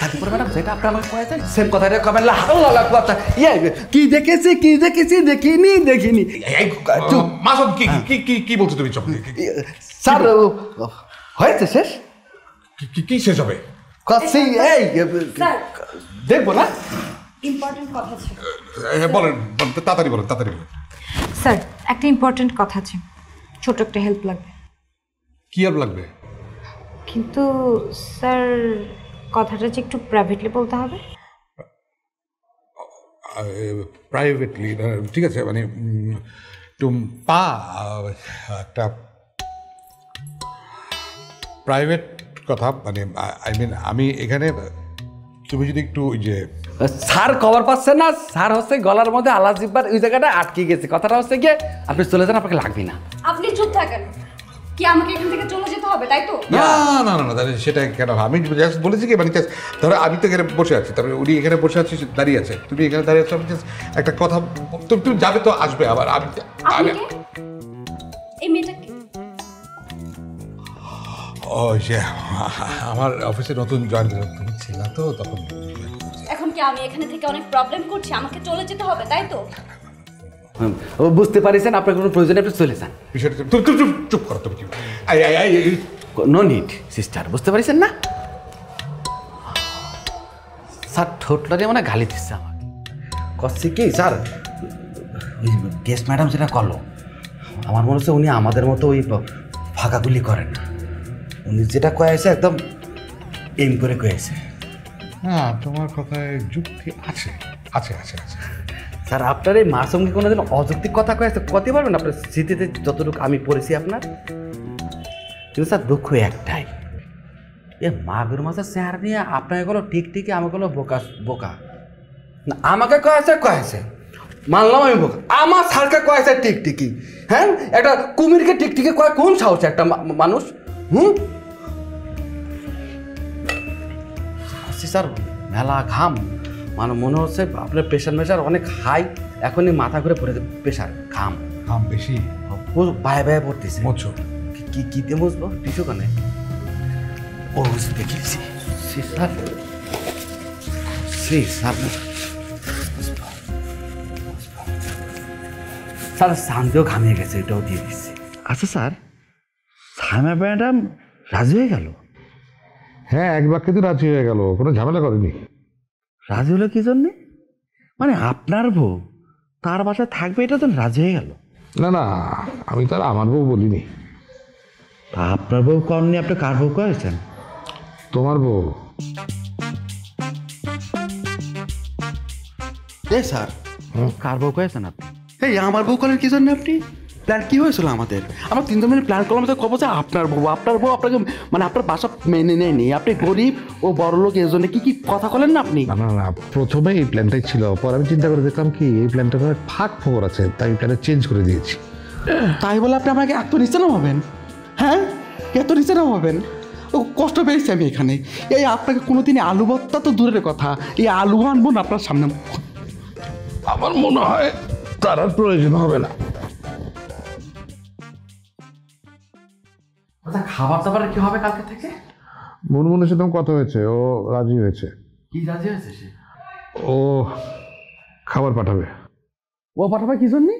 তারপরে ম্যাডাম যেটা আপনি আমাকে কয়েছেন সেম কথাটা কবেন আল্লাহ কথা ইয়ে কি দেখেছি কি দেখেছি দেখিনি দেখিনি। মাসুম কি কি কি কি বলছো তুমি স্যার হয়েছে শেষ? কি- কি শেষ হবে? কাছে এই স্যার দেখব না? ইম্পর্টেন্ট কথা আছে। এ, বলেন বলেন, তাড়াতাড়ি বলেন তাড়াতাড়ি বলেন। স্যার একটা ইম্পর্টেন্ট কথা আছে। ছোট একটা হেল্প লাগবে। কি আর লাগবে? কিন্তু স্যার কথাটা যে একটু প্রাইভেটলি বলতে হবে? প্রাইভেটলি ঠিক আছে মানে টুম্পা একটা প্রাইভেট কথা মানে আই মিন আমি এখানে তুমি যদি একটু ওই যে স্যার কভার পাচ্ছে না? স্যার হচ্ছে গলার মধ্যে আলাজিব্বার ওই জায়গাটা আটকে গেছে। কথাটা হচ্ছে গিয়ে আপনি চলে যান আপনাকে লাগবে না। আপনি চুপ থাকেন। কি আমাকে এখান থেকে চলে যেতে হবে তাই তো? না না না না সেটা কেন? আমি জাস্ট বলেছি কি মানে ধরো আমি তো এখানে বসে আছি তারপরে উনি এখানে বসে আছি দাঁড়িয়ে আছে। তুমি এখানে দাঁড়িয়ে আছো আমি just একটা কথা তুমি তুমি যাবে তো আসবে আবার আমি আমি এই মেয়েটাকে ও যে আমার অফিসে নতুন জয়েন করলাম তুমি ছিল তো তখন এখন কি আমি এখানে থেকে অনেক প্রবলেম করছি? আমাকে চলে যেতে হবে তাই তো? বুঝতে পারিছেন আপনার কোনো প্রয়োজনে আপনি চলে যান। বিষয়টা চুপ চুপ করো তুমি। নো নিড সিস্টার বুঝতে পারিছেন না? স্যার ঠোঁটটা দিয়ে মানে গালি দিচ্ছে আমাকে। কচ্ছে কি স্যার ওই গেস্ট ম্যাডাম যেটা করল আমার মনে হচ্ছে উনি আমাদের মতো ওই ফাঁকাগুলি করেন না। উনি যেটা কয়েছে একদম এম করে কয়েছে। হ্যাঁ তোমার কথায় যুক্তি আছে। আছে আছে আছে। স্যার, আপনার এই মাসুমকে কোনোদিন অযৌক্তিক কথা কয়েছে কতে পারবেন? আপনার স্মৃতিতে যতটুকু আমি পড়েছি আপনার? কিন্তু স্যার, দুঃখ একটাই। এ মাগুর মাছের চেহারা নিয়ে আপনাকে গেলো টিকটিকি, আমাকে গেলো বোকা বোকা। না, আমাকে কয়েছে কয়েছে। মানলাম আমি বোকা। আমার স্যারকে কয়েছে টিকটিকি। হ্যাঁ? একটা কুমিরকে টিকটিকি কয় কোন সাহস একটা মানুষ? হুম? স্যার, মেলা ঘাম। মানে মনে হচ্ছে আপনার প্রেশার মেশার অনেক হাই এখনই মাথা ঘুরে পড়ে প্রেশার ঘাম। কাম বেশি? বায়ে বায়ে পড়তেছে। মোছো কি- কি কিতে মুছবো টিসু কানে? ও দেখেছি। সে স্যার সে স্যার স্যার শান্তিও ঘামিয়ে গেছে এটাও দিয়ে দিচ্ছি। আচ্ছা স্যার সায়মা ম্যাডাম রাজি হয়ে গেল? হ্যাঁ এক বাক্যে তো রাজি হয়ে গেল কোনো ঝামেলা করেনি। রাজি হলো কি জন্যে? মানে আপনার বউ তার বাসায় থাকবে এটা তো রাজি হয়ে গেল। না না আমি তো আর আমার বউ বলিনি। তা আপনার বউ কননি আপনি কার বউ করেছেন? তোমার বউ? এ স্যার। কার বউ কয়েছেন আপনি? এই আমার বউ করেন কি জন্য আপনি? প্ল্যান কি হয়েছিল আমাদের? আমরা তিনজন মিলে প্ল্যান করলাম তো কব যে আপনার বউ আপনার বউ আপনাকে মানে আপনার বাসা মেনে নেয়নি। আপনি গরিব ও বড় লোক এর জন্য কি কি কথা বলেন না আপনি? না না প্রথমে এই প্ল্যানটাই ছিল। পরে আমি চিন্তা করে দেখলাম কি এই প্ল্যানটা ফাঁক ফোকর আছে তাই প্ল্যানটা চেঞ্জ করে দিয়েছি। তাই বলে আপনি আমাকে এত নিচে নামাবেন হ্যাঁ? এত নিচে নামাবেন ও কষ্ট পেয়েছি আমি এখানে। এই আপনাকে কোনোদিনই আলু ভর্তা তো দূরের কথা। এই আলু আনব না আপনার সামনে। আমার মনে হয় তার আর প্রয়োজন হবে না। আচ্ছা খাবার দাবার কি হবে কালকে থেকে? মুনমুনের সাথে কথা হয়েছে ও রাজি হয়েছে। কি রাজি হয়েছে সে? ও খাবার পাঠাবে। ও পাঠাবে কি জন্যে?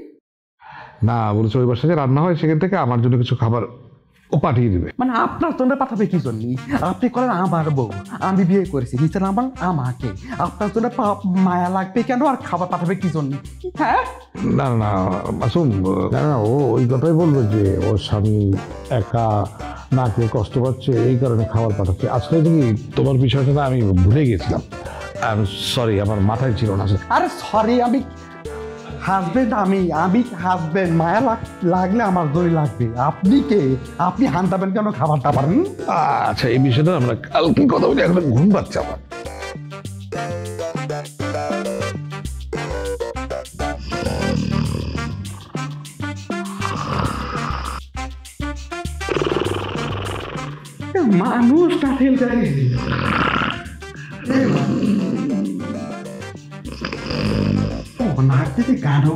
না বলেছে ওই বাসায় যে রান্না হয় সেখান থেকে আমার জন্য কিছু খাবার ও পাঠিয়ে দিবে। মানে আপনার জন্য পাঠাবে কি জন্য? আপনি করেন আমার বউ। আমি বিয়ে করেছি নিচে নামান আমাকে। আপনার জন্য মায়া লাগবে কেন? আর খাবার পাঠাবে কি জন্য? হ্যাঁ? না না না মাসুম না না ও ওই কথাই বলবে যে ওর স্বামী একা না খেয়ে কষ্ট পাচ্ছে এই কারণে খাবার পাঠাচ্ছে। আসলে তুমি তোমার বিষয়টা আমি ভুলে গেছিলাম। সরি আমার মাথায় ছিল না। আরে সরি আমি হাজবেন্ড আমি আমি হাজবেন্ড মায়া লাগ- লাগলে আমার দই লাগবে। আপনি কে? আপনি হান্তাবেন কেন খাবার টাবার আচ্ছা এই বিষয়টা আমরা কালকে কথা বলি এখন ঘুম পাচ্ছে আমার। মানুষ টাটেল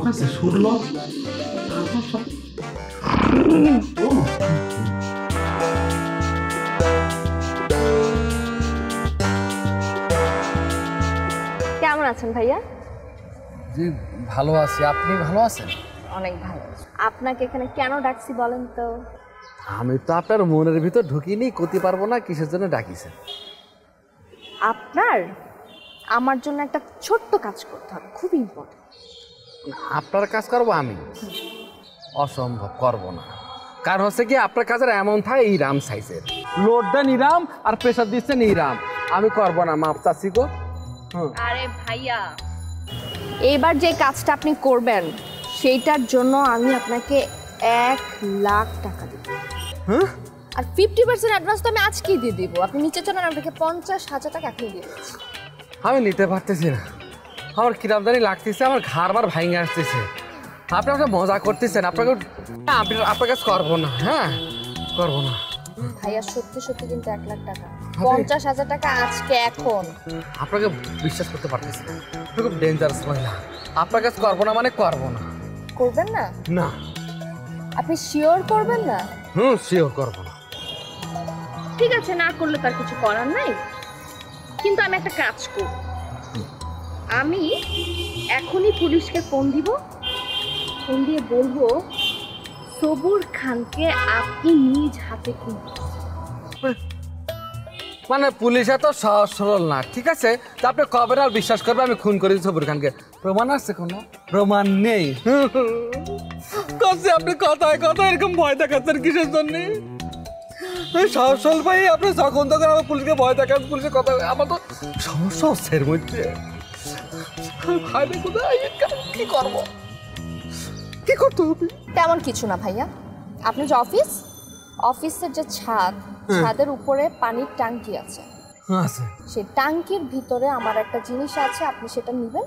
কাছে শুনল? ভাইয়া? জি ভালো আছি। আপনি ভালো আছেন? অনেক ভালো। আপনাকে এখানে কেন ডাকছি বলেন তো? আমি তো আপনার মনের ভিতর ঢুকিনি করতে পারব না কিসের জন্য ডাকিছেন আপনার আমার জন্য একটা ছোট্ট কাজ করতে হবে খুব ইম্পর্টেন্ট আপনার কাজ করব আমি? অসম্ভব করব না। কারণ হচ্ছে কি আপনার কাজের এমন থাকে এই রাম সাইজের। লোডটা নিরাম আর প্রেশার দিচ্ছে নিরাম। আমি করব না মাপ চাচ্ছি গো। আরে ভাইয়া এইবার যে কাজটা আপনি করবেন সেইটার জন্য আমি আপনাকে এক লাখ টাকা দিব। হ্যাঁ? আর ফিফটি পার্সেন্ট অ্যাডভান্স তো আমি আজকেই দিয়ে দিব। আপনি নিচে চলেন আপনাকে পঞ্চাশ হাজার টাকা এখনই দিয়ে দিচ্ছি। আমি নিতে পারতেছি না। আমার কিরাম জানি লাগতেছে আমার ঘাড় বার ভাঙে আসতেছে। আপনি একটা মজা করতেছেন আপনাকে আপনি আপনার কাছে করব না হ্যাঁ? করব না। ভাইয়া সত্যি সত্যি কিন্তু এক লাখ টাকা। পঞ্চাশ হাজার টাকা আজকে এখন। আপনাকে বিশ্বাস করতে পারতেছি না। খুব ডেঞ্জারাস মহিলা। আপনার কাছে করব না মানে করব না। করবেন না? না। আপনি শিওর করবেন না? হুম শিওর করব না। ঠিক আছে না করলে তার কিছু করার নাই। কিন্তু আমি একটা কাজ করব আমি এখনই পুলিশকে ফোন দিব। ফোন দিয়ে বলব, সবুর খানকে আপনি নিজ হাতে খুন মানে পুলিশ এত সহজ সরল না, ঠিক আছে? তা আপনি কবে আর বিশ্বাস করবে আমি খুন করেছি সবুর খানকে? প্রমাণ আছে কোনো? প্রমাণ নেই। আপনি কথায় কথা এরকম ভয় দেখাচ্ছেন কিসের জন্য? সহজ সরল ভাই, আপনি যখন তখন আমার পুলিশকে ভয় দেখান, পুলিশের কথা আমার তো সমস্যা হচ্ছে এর মধ্যে। কি করব? কি করতে হবে? তেমন কিছু না ভাইয়া। আপনি যে অফিস অফিসের যে ছাদ ছাদের উপরে পানির ট্যাঙ্কি আছে। আছে। সেই ট্যাঙ্কির ভিতরে আমার একটা জিনিস আছে আপনি সেটা নেবেন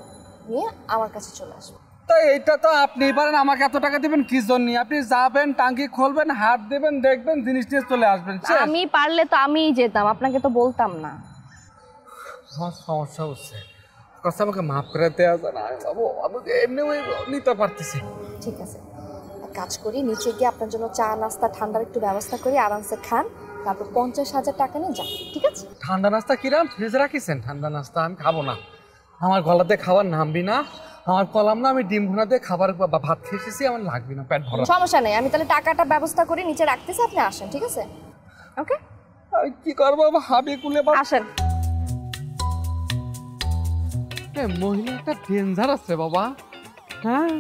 নিয়ে আমার কাছে চলে আসবেন। তো এইটা তো আপনি পারেন আমাকে এত টাকা দিবেন কি জন্য? আপনি যাবেন টাঙ্কি খুলবেন হাত দেবেন দেখবেন জিনিস নিয়ে চলে আসবেন আমি পারলে তো আমিই যেতাম আপনাকে তো বলতাম না। সমস্যা হচ্ছে। কথা আমাকে মাফ করে দেওয়া যায় না। আমি বাবু আমি এমনি নিতে পারতেছি। ঠিক আছে। কাজ করি নিচে গিয়ে আপনার জন্য চা নাস্তা ঠান্ডার একটু ব্যবস্থা করি আরামসে খান তারপর পঞ্চাশ হাজার টাকা নিয়ে যান ঠিক আছে? ঠান্ডা নাস্তা কিরাম? ফ্রিজে রাখিছেন? ঠান্ডা নাস্তা আমি খাব না। আমার গলাতে খাবার নামবি না। আমার কলাম না আমি ডিম ভুনা দিয়ে খাবার বা ভাত খেয়ে এসেছি আমার লাগবে না পেট ভরা। সমস্যা নেই আমি তাহলে টাকাটা ব্যবস্থা করে নিচে রাখতেছি আপনি আসেন ঠিক আছে? ওকে? কি করব? হাবি কুলে আসেন। মহিলাটা ডেঞ্জার আছে বাবা হ্যাঁ